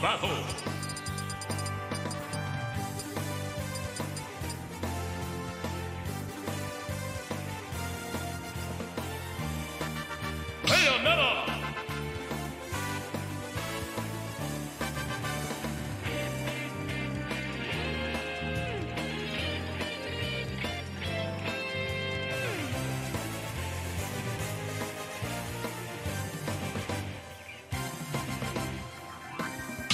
battle.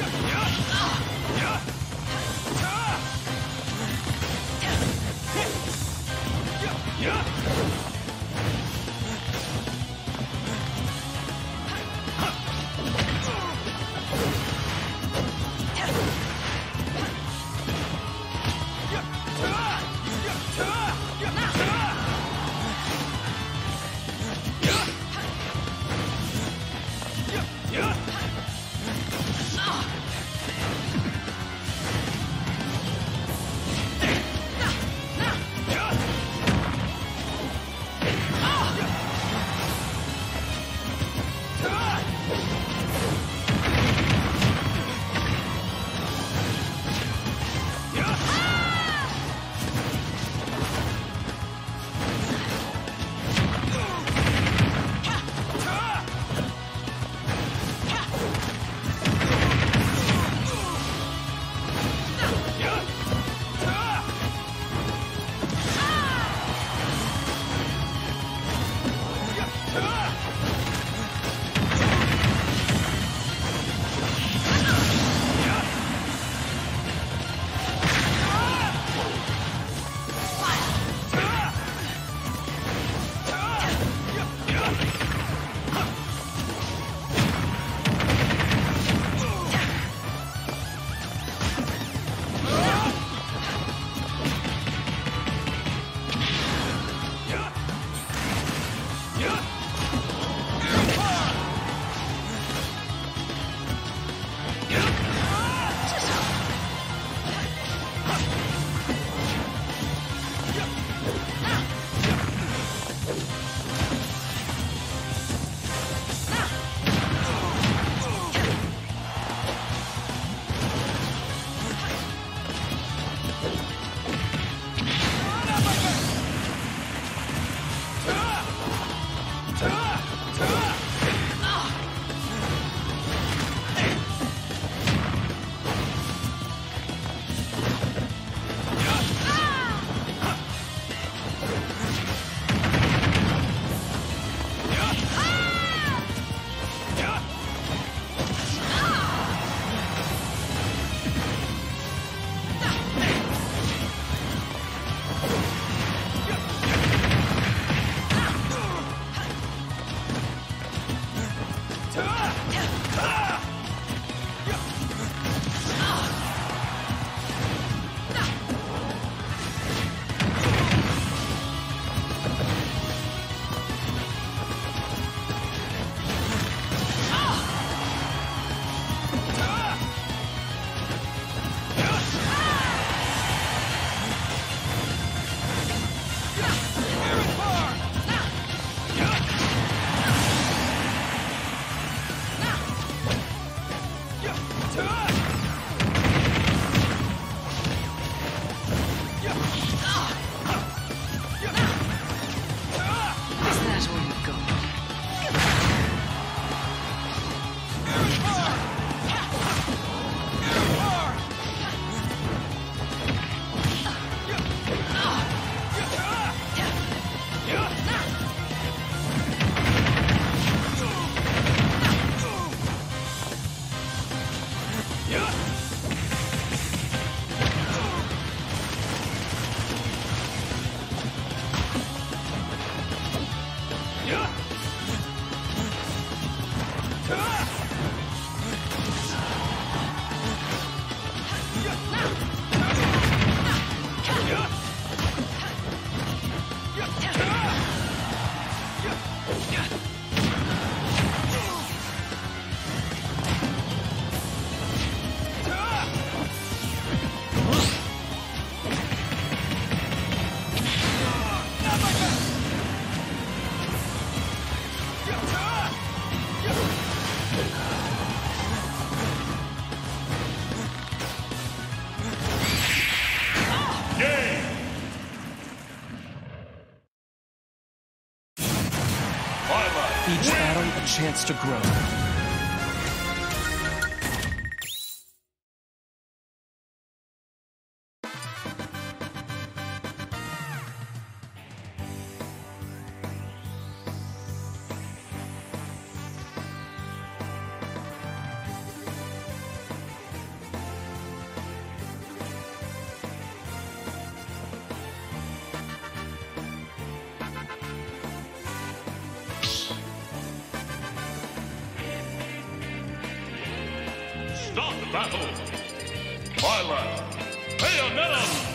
やった! Chance to grow. The battle. Violet. Bayonetta.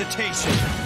Hesitation.